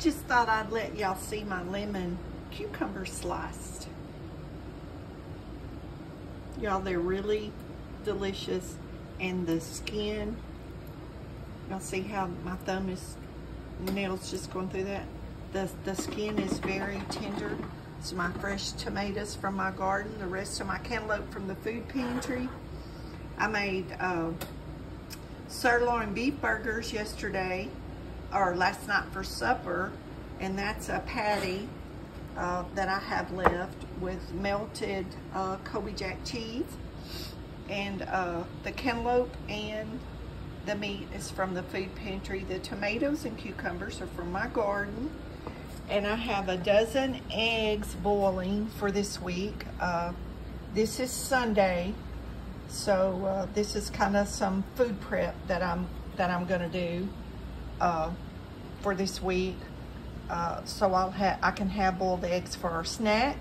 just thought I'd let y'all see my lemon cucumber sliced. Y'all, they're really delicious. And the skin, y'all see how my thumb is, nails just going through that? The, the skin is very tender. It's my fresh tomatoes from my garden. The rest of my cantaloupe from the food pantry. I made uh, sirloin beef burgers yesterday or last night for supper and that's a patty uh, that I have left with melted uh, Colby Jack cheese and uh, the cantaloupe and the meat is from the food pantry. The tomatoes and cucumbers are from my garden and I have a dozen eggs boiling for this week. Uh, this is Sunday so uh, this is kind of some food prep that I'm that I'm gonna do uh, for this week. Uh, so I'll have I can have boiled eggs for our snack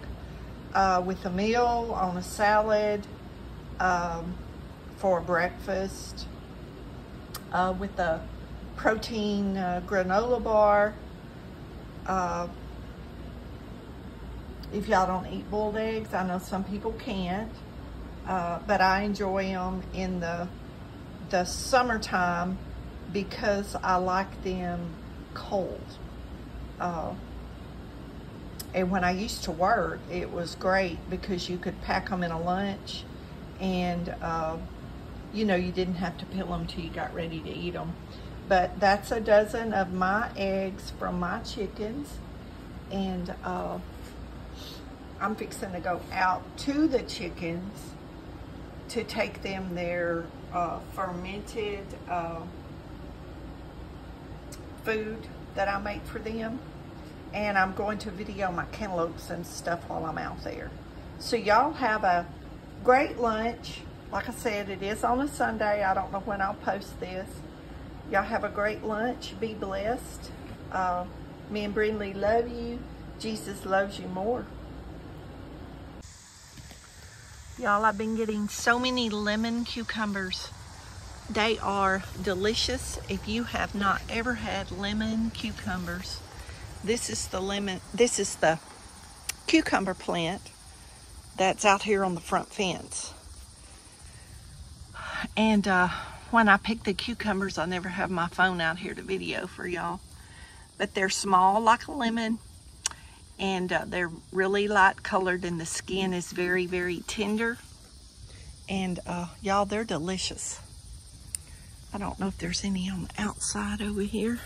uh, with a meal on a salad um, for breakfast uh, with a protein uh, granola bar. if y'all don't eat boiled eggs, I know some people can't. Uh, but I enjoy them in the, the summertime because I like them cold. Uh, and when I used to work, it was great because you could pack them in a lunch and, uh, you know, you didn't have to peel them till you got ready to eat them. But that's a dozen of my eggs from my chickens. And uh, I'm fixing to go out to the chickens to take them their uh, fermented food that I make for them. And I'm going to video my cantaloupes and stuff while I'm out there. So y'all have a great lunch. Like I said, it is on a Sunday. I don't know when I'll post this. Y'all have a great lunch. Be blessed. Uh, me and Brindley love you. Jesus loves you more. Y'all, I've been getting so many lemon cucumbers. They are delicious. If you have not ever had lemon cucumbers, this is the lemon, this is the cucumber plant that's out here on the front fence. And uh, when I pick the cucumbers, I never have my phone out here to video for y'all. But they're small like a lemon and uh, they're really light colored and the skin is very very tender and uh, y'all they're delicious I don't know if there's any on the outside over here.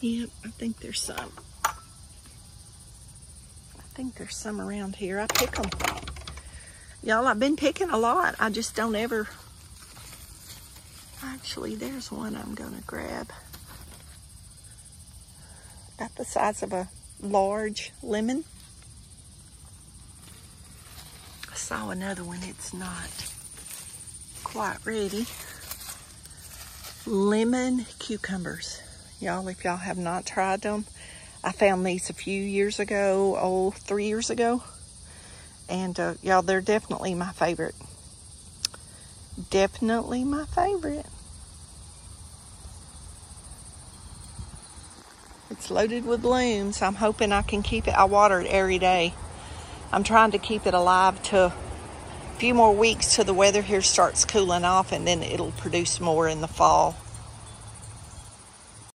Yep I think there's some. I think there's some around here. I pick them y'all I've been picking a lot. I just don't ever actually there's one I'm gonna grab. About the size of a large lemon. I saw another one, it's not quite ready. Lemon cucumbers. Y'all, if y'all have not tried them, I found these a few years ago, oh, three years ago. And uh, y'all, they're definitely my favorite. Definitely my favorite. It's loaded with blooms. I'm hoping I can keep it. I water it every day. I'm trying to keep it alive to few more weeks till the weather here starts cooling off and then it'll produce more in the fall.